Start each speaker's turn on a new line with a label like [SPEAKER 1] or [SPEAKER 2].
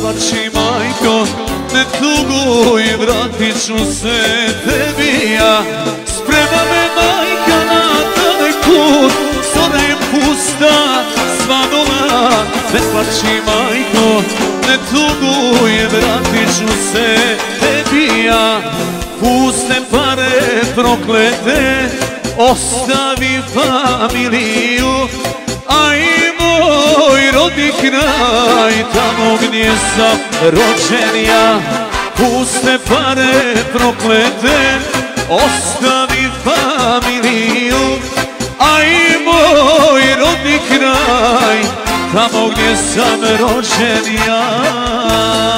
[SPEAKER 1] plači majko, ne tuguj, vratit ću se tebi ja. Sprema me majka na taj put, Sada je pusta, sva dola Ne plači majko, ne tuguj, vratit ću se tebi ja. Puste pare proklete, ostavi familiju, aj rodni kraj Tamo gdje sam rođen ja. Puste pare proklete Ostavi familiju. A i moj rodni kraj Tamo gdje sam rođen ja